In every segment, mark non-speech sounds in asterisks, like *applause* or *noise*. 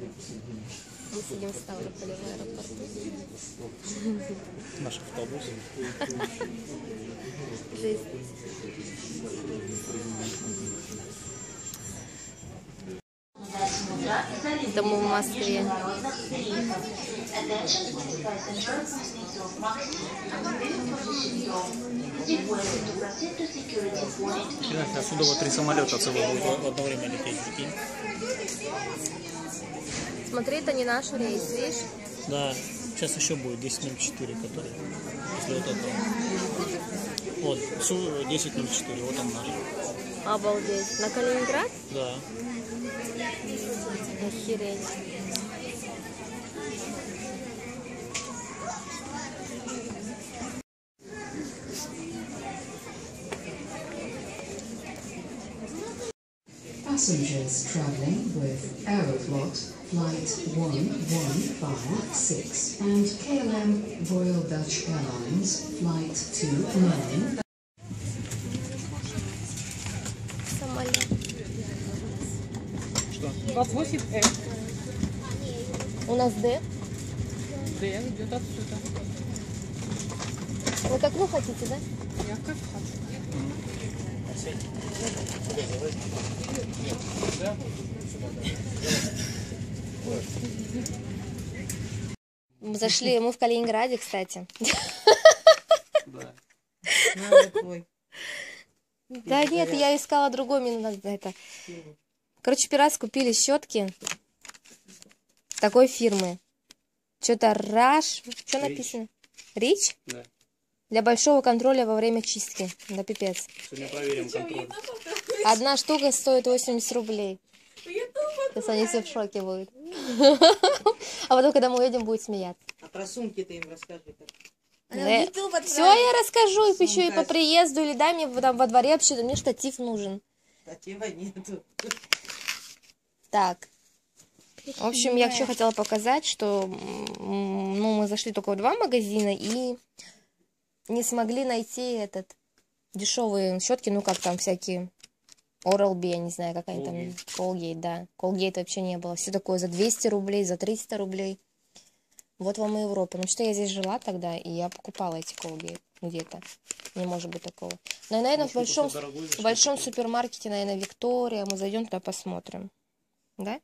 Мы сидим в Ставрополе в аэропорту. Наш автобус. Жизнь. Это мы в Москве. Отсюда вот три самолета целого будут одно время лететь. Смотри, это не наш рейс, видишь? Да, сейчас еще будет 10.04, который после вот этого. Вот, Су- 10.04, вот он наш. Обалдеть. На Калининград? Да. Охереть. Passengers travelling with Aeroflot Flight 1156 and KLM Royal Dutch Airlines Flight 29 Самолет. 28F. У нас Д. Д идет отсюда. Вы как вы хотите, да? Я как хочу. Мы зашли, мы в Калининграде, кстати. Да. Нет, я искала другой, мне надо это. Короче, пират купили щетки такой фирмы. Что-то Раш, что написано? Рич? Да. Для большого контроля во время чистки. Да пипец. Сегодня проверим контроль. Одна штука стоит 80 рублей. Сейчас они все в шоке будут. *laughs* А потом, когда мы уедем, будет смеяться. А про сумки ты им расскажи. Все я расскажу, и еще и по Сумка. приезду, или дай мне там во дворе вообще, мне штатив нужен. Статива нету. Так. В общем, я еще хотела показать, что ну, мы зашли только в два магазина и не смогли найти этот дешевые щетки, ну как там всякие Oral-B, я не знаю, какая там Colgate. Да. Colgate вообще не было. Все такое за 200 рублей, за 300 рублей. Вот вам и Европа. Ну что я здесь жила тогда, и я покупала эти Colgate где-то. Не может быть такого. Но, наверное, в Может, мы большом, в большом супермаркете, наверное, Виктория. Мы зайдем туда посмотрим. Да?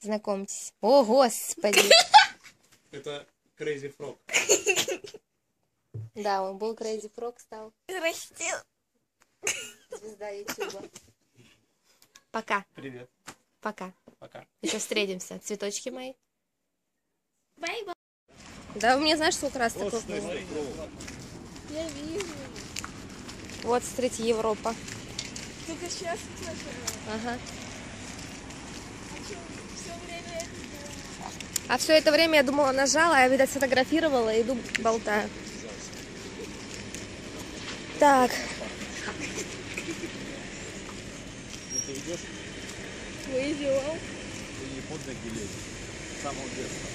Знакомьтесь. О, господи! Это Crazy Frog. *laughs* Да, он был Crazy Frog, стал. Растил. Звезда Ютуба. Пока, Привет. пока. Пока. Еще встретимся. Цветочки мои. Да, у меня знаешь, сколько раз такое было? Я вижу. Вот, смотрите, Европа. Только сейчас слышала. Ага. Все время это было. А все это время я думала, нажала, я, видать, сфотографировала и иду болтаю. Так, Выделал. Ты не под ноги лезешь. С самого детства.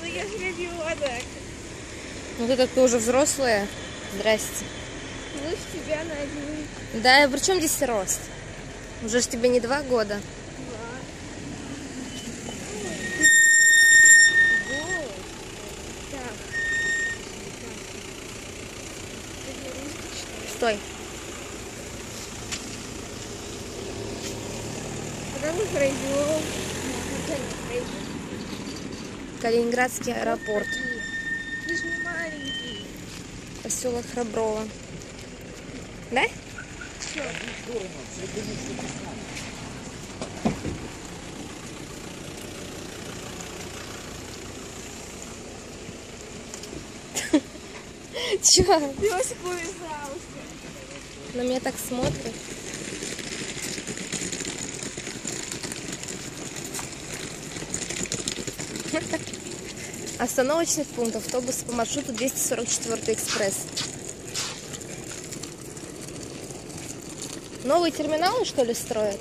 Ну я же ребенок. ну ты так уже взрослая. Здрасте. Лучше тебя на один. Да, при чем здесь рост? Уже ж тебе не два года. Стой. Когда мы пройдем? Калининградский аэропорт. Ты же не маленький. Поселок Храброво. Да? *laughs* Чё? Песик увязался. На меня так смотрят. *laughs* Остановочный пункт. Автобус по маршруту 244 экспресс. Новые терминалы, что ли, строят?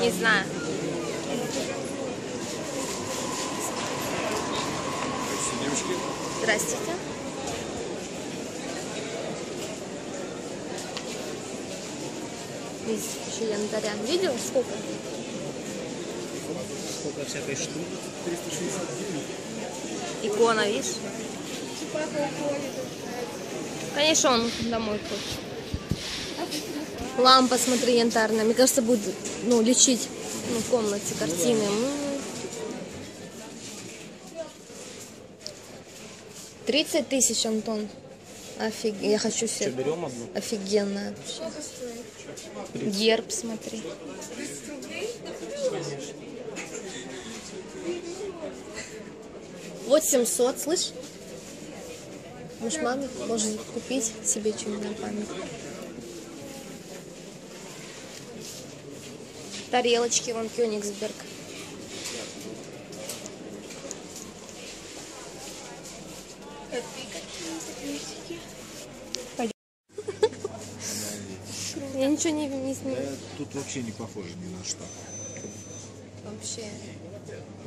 Не знаю. Девушки, Здравствуйте. Здесь еще янтаря. Видел сколько? Сколько всякой штуки? 369. Икона, видишь? Конечно, он домой хочет. Лампа, смотри, янтарная. Мне кажется, будет ну, лечить ну, в комнате картины. М. 30 тысяч, Антон. Офиг... Я хочу Что, себе. берем одну? Офигенно вообще. Герб, смотри. Вот 700, слышь? Может, маме может купить себе что-нибудь на память. Тарелочки, вон Кёнигсберг. Я ничего не, не, не- тут вообще не похоже ни на что. вообще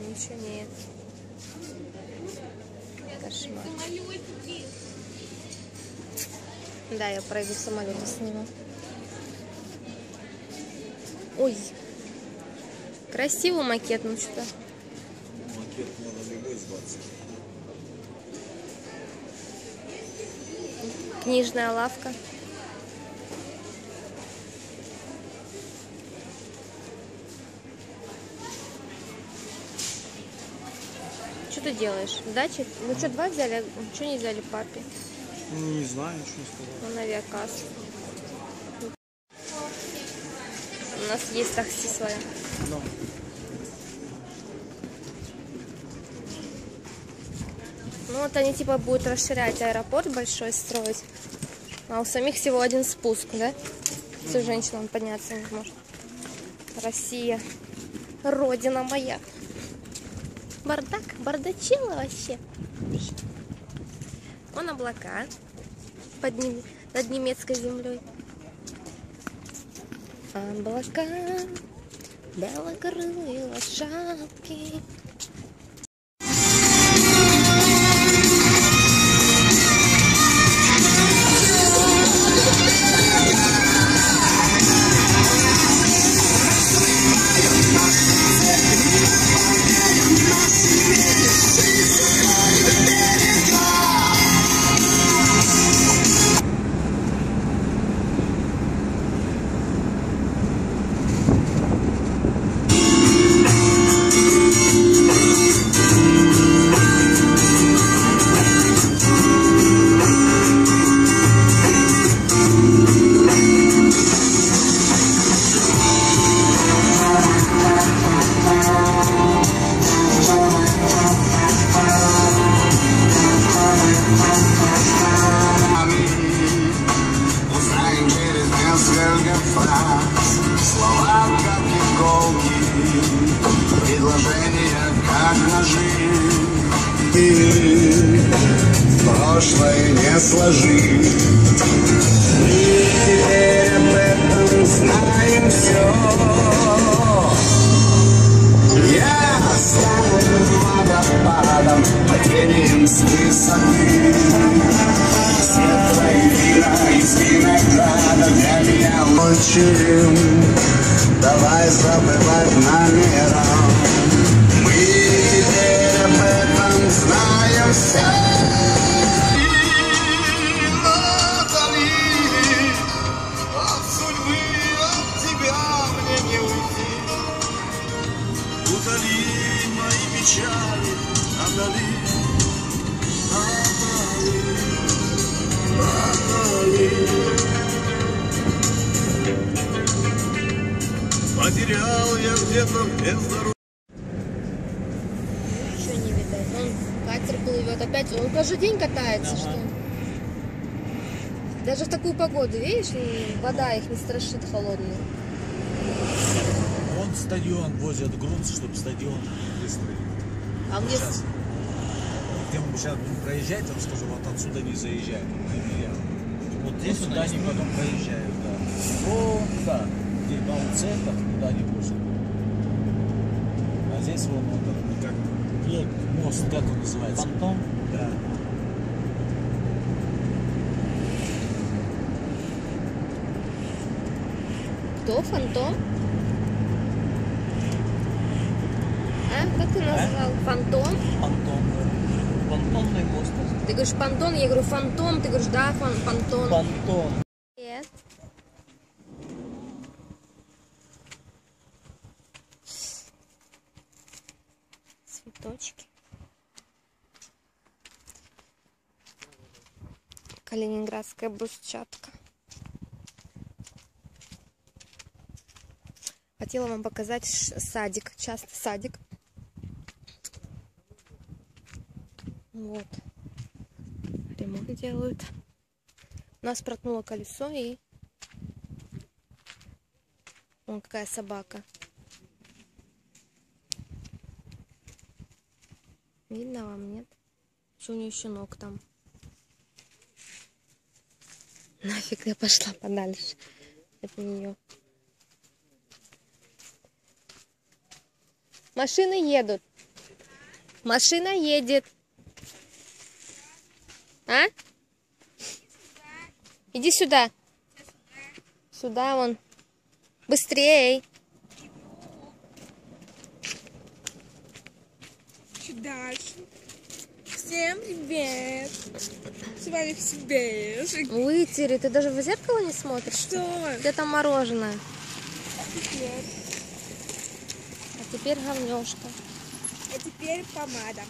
ничего нет. Кошмар. Да, я пройду самолета сниму. Ой, красивый макет, ну что-то. Макет можно любой зваться. Книжная лавка. Что ты делаешь? Дача? Ну что, два взяли? Что не взяли папе? Не знаю, что сказать. Ну, на авиакасс. У нас есть такси свое. Ну, Ну вот они типа будут расширять аэропорт большой строить. А у самих всего один спуск, да? Всю женщинам подняться не может. Россия. Родина моя. Бардак, бардачило вообще. Вон облака под ним, над немецкой землей. Облака, белокрылые лошадки. С высоты Свет твоего из Для меня лучшим Давай забывать намером Ничего не видать. Он катер плывет опять. Он каждый день катается, что ли? Даже в такую погоду, видишь, и вода их не страшит холодную. Он стадион возят грунт, чтобы стадион выстроить. А мне... Сейчас. Где мы сейчас будем проезжать, он скажу, вот отсюда не заезжают. Вот здесь сюда они потом проезжают, да. Вон, да. где бау-центр, туда не пошли. А здесь вон, вот он, как Нет, мост, как он называется? фантом. Да. Кто? Фантом? А? Как ты назвал? Фантом? Фантом. Фантомный мост. Ты говоришь понтон, я говорю фантом, ты говоришь да, фан, фантон. Фантом. Привет. Цветочки. Калининградская брусчатка. Хотела вам показать садик, часто садик. Вот. Ремонт делают. У нас проткнуло колесо и... Вон какая собака. Видно вам, нет? Что у нее еще ног там? *laughs* Нафиг я пошла подальше от нее. Машины едут. Машина едет. А? Иди сюда. Сюда вон. Быстрей. Всем привет. С вами Сибеш. Вытери. Ты даже в зеркало не смотришь? Что? Где там мороженое? Теперь. А теперь говнешка. А теперь помада.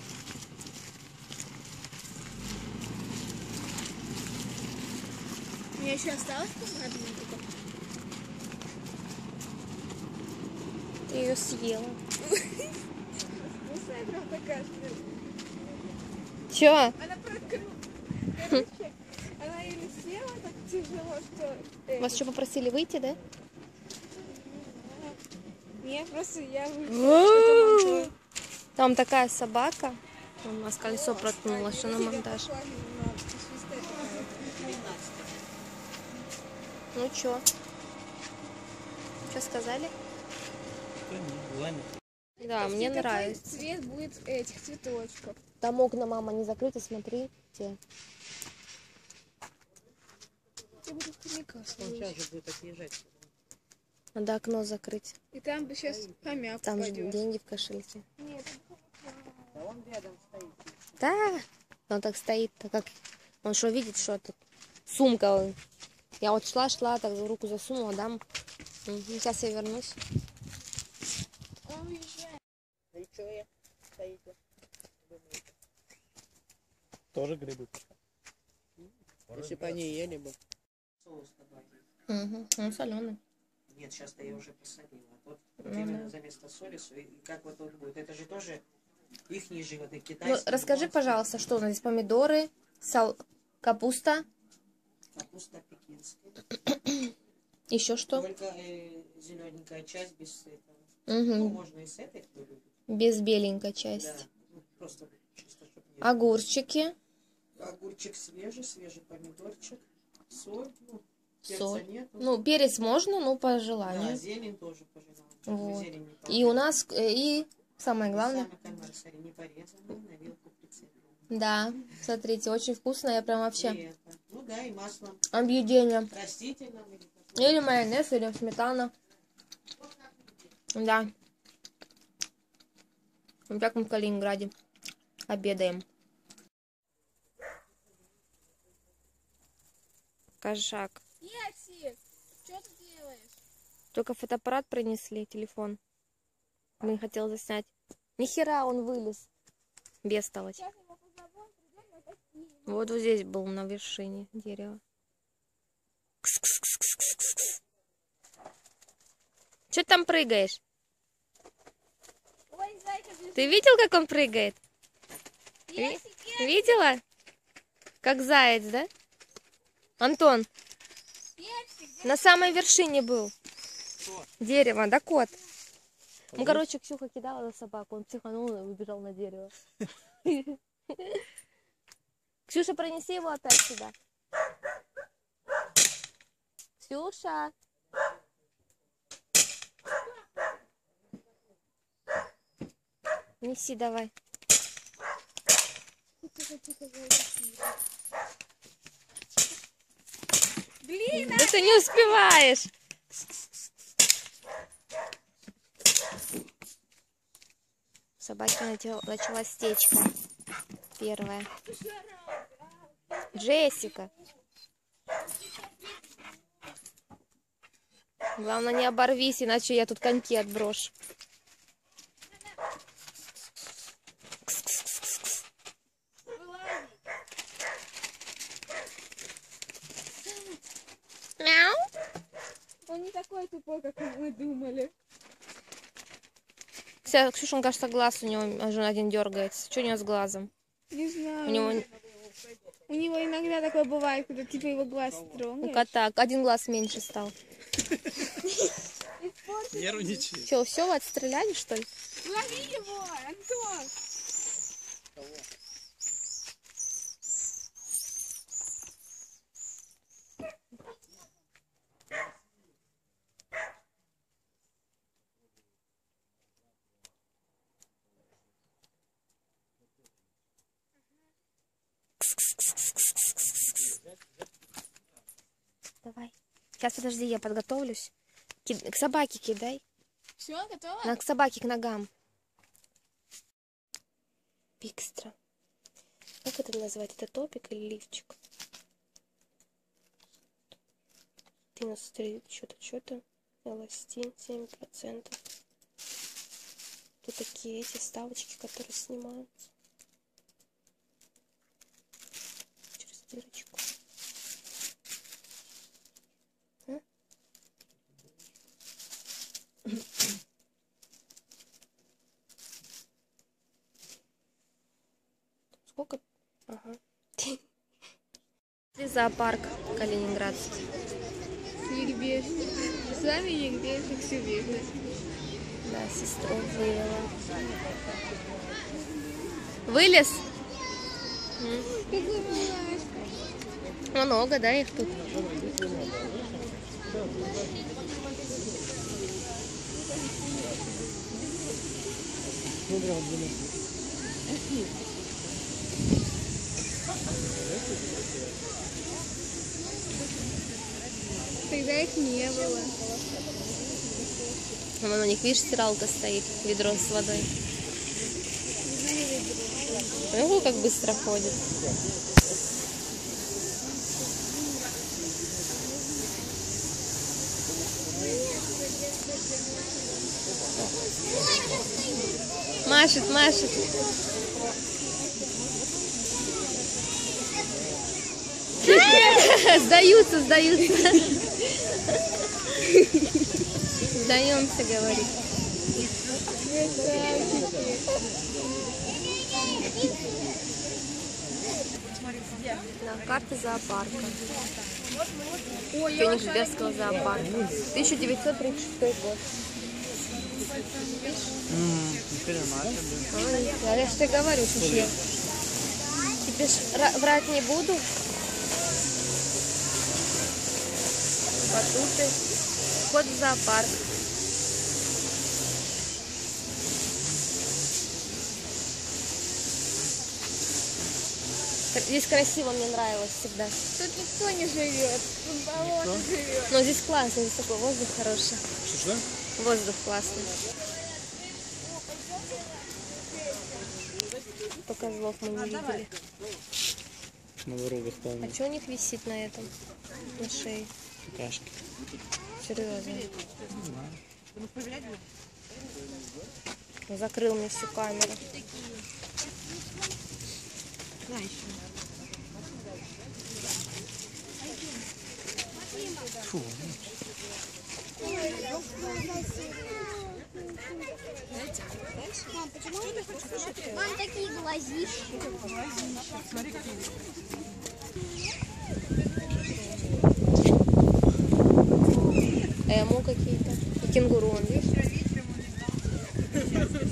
У меня еще осталось помада на? Ты ее съела. *laughs* Вкусная прям такая, Че? Она. Короче, она еле села так тяжело, что... э, Вас что, попросили выйти, да? Нет, просто я вышла. Там такая собака. У нас колесо проткнуло, что на монтаж. Ну чё? Что сказали? Занят. Да, мне нравится. Цвет будет этих цветочков. Там окна, мама, не закрыты, смотри. Те. Я буду хомяка Он смотреть. сейчас же будет отъезжать. Надо окно закрыть. И там бы сейчас хомяк Там же упадет. деньги в кошельке. Нет, Да он рядом стоит. Да, он так стоит, так как он что видит, что тут сумка. Я вот шла, шла, так руку засунула, дам. Сейчас я вернусь. Ну что я? Стоите. Тоже грибы. Если бы они ели бы. Соус добавить. Угу. Он соленый. Нет, сейчас-то я уже посолила. Тут вот Ну именно да. за место соли, со- и как вот он будет. Это же тоже их же вот и Ну, китайские. расскажи, японские. пожалуйста, что у нас здесь помидоры, сал... капуста, Капуста пекинская. еще что? Только зелененькая часть без этого. Ну, Угу. можно и с этой, кто любит. Без беленькой Да. части. Ну, просто чисто. Огурчики, Огурчик свежий, свежий помидорчик, соль, ну, перца соль. нету. Ну, перец можно, ну, по да, желанию. зелень тоже, пожалуйста. Вот. Зелень не И у нас, э, и самое главное, Самый кальмар, смотри, не порезанный, на вилку да, смотрите, очень вкусно, я прям И вообще. Ну да, и маслом объедение. каким. Или майонез, или сметана. Да. Вот так мы в Калининграде обедаем. Кошак. Ясик, что ты делаешь? Только фотоаппарат принесли, телефон. Мы хотел заснять. Нихера он вылез. Бестолочь. Вот вот здесь был на вершине дерева. Че там прыгаешь? Ты видел, как он прыгает? Ясик, ясик, Видела? Как заяц, да? Антон, на самой вершине был. Дерево, да кот? Ну, короче, Ксюха кидала на собаку, он психанул и убежал на дерево. *laughs* Ксюша, принеси его опять сюда. Ксюша. Неси давай. Блин, Да ты не успеваешь. Собаки начал- началась стечка. Первая. Джессика. Главное, не оборвись, иначе я тут коньки отброшу. Мяу. он не такой тупой, как мы думали. Вся, Ксюша, кажется, глаз у него уже один дергается. Что у него с глазом? Не знаю. У него У него иногда такое бывает, когда типа его глаз у трогаешь. кота один глаз меньше стал. Нервничай. Че, все, вы отстреляли, что ли? Лови его, Антон! Давай. Сейчас, подожди, я подготовлюсь. К собаке кидай. Все, готово? На, к собаке, к ногам. Пикстра. Как это назвать? Это топик или лифчик? 93, что-то, что-то. Эластин 7%. Тут такие эти вставочки, которые снимаются. Через дырочку. А? *coughs* Сколько? Ага. Зоопарк Калининградский. Егбеш. С вами Егбеш и Ксюбека. Да, сестру вывела. Вылез? Много, да, их тут? Тогда их не было. Вон у них, видишь, стиралка стоит, ведро с водой. Ну, как быстро ходит. Машет, машет. *laughs* Сдаются, сдаются. *laughs* Сдаемся, говорит. Карта зоопарка. Кёнигсбергского зоопарка. 1936 год. Ой, Я же тебе говорю, слушай, тебе ж ра- врать не буду. Батуты. Вход в зоопарк. Здесь красиво, мне нравилось всегда. Тут никто не живет. Тут болото живет. Но здесь классно, здесь такой воздух хороший. Что, что? Воздух классный. По козлов мы не видели. Новорога А вполне. что у них висит на этом? На шее? Кашки. Серьезно. Закрыл мне всю камеру. Мам, такие глазищи. Эму какие-то. И кенгуру, вон, видишь?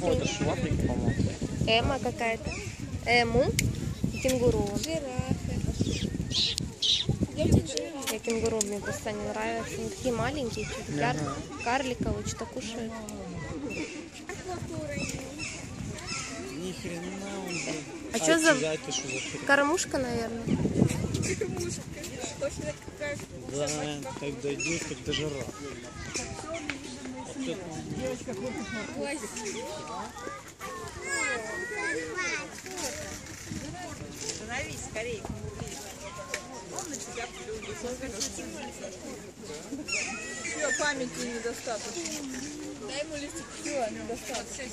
О, это Африке, по-моему. Эма какая-то. Эму и кенгуру. вон. Жирафы. Идемте к жирафам. Я кенгуру, мне просто они нравятся. Они такие маленькие, что-то яр- карликовые, что-то кушают. Ни хрена. А за- это что за? Кормушка, наверное. Кормушка. Точно как Да, так дойдет, когда жара. Это Становись скорее. Он на тебя плюнет. Все, памяти недостаточно. Дай ему листик. Все, недостаточно.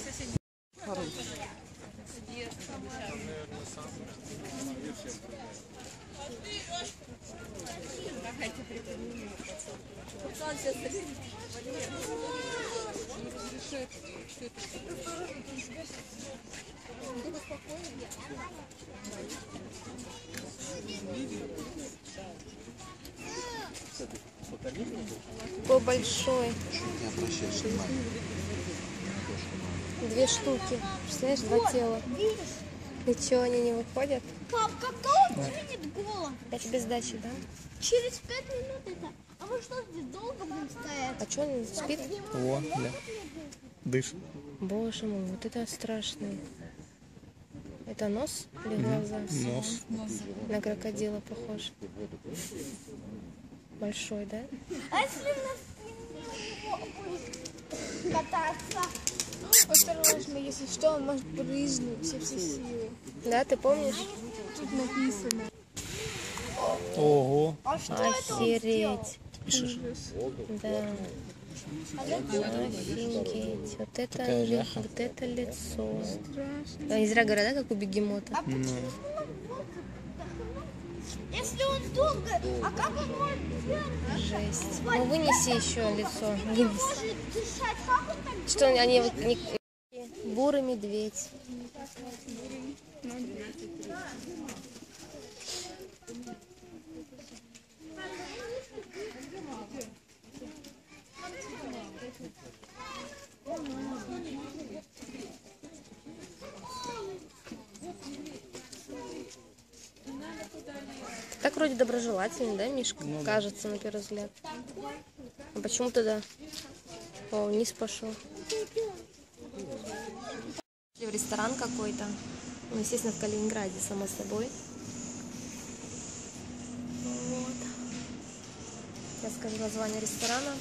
Пацан сейчас Какой большой. Две штуки. Представляешь, два тела. И что, они не выходят? Пап, когда он сменит голос? Я тебе сдачи дам. Через пять минут это. А вы что здесь долго будем стоять? А что он спит? О, да. Дышь. Боже мой, вот это страшный. Это нос или глаза? Нос. На крокодила похож. Большой, да? А если на спине у него будет кататься? Осторожно, если что, он может брызнуть все все силы. Да, ты помнишь? Тут написано. Ого. Охереть. Пишешь? Да. Офигеть. Вот это, ли- вот это лицо. А не зря говорят, да, как у бегемота. Ну, Если он долго, а как он может? Жесть. Ну вынеси еще лицо. Вынеси. Что они вот не... Бурый медведь. Так вроде доброжелательный, да, Мишка? Кажется, на первый взгляд. А почему тогда? О, вниз пошел. В ресторан какой-то. Ну, естественно, в Калининграде, само собой. Вот. Я скажу название ресторана.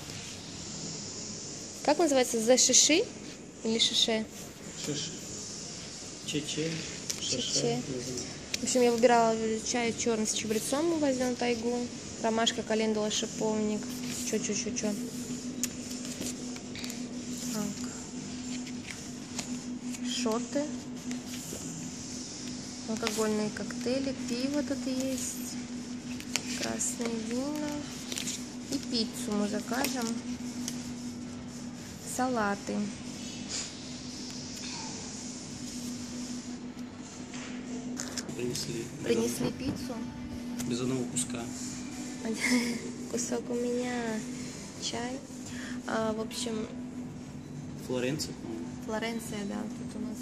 Как называется? За шиши или шише? шиш. Чече. Чече. В общем, я выбирала чай черный с чабрецом, возьмем тайгу. Ромашка, календула, шиповник. Чё, чё, чё, чё. Так. Шоты. Алкогольные коктейли. Пиво тут есть. Красное вино. И пиццу мы закажем. Салаты. Принесли. Принесли пиццу. Без одного куска. *laughs* Кусок у меня. Чай. А, в общем, Флоренция, по-моему. Флоренция, да, тут у нас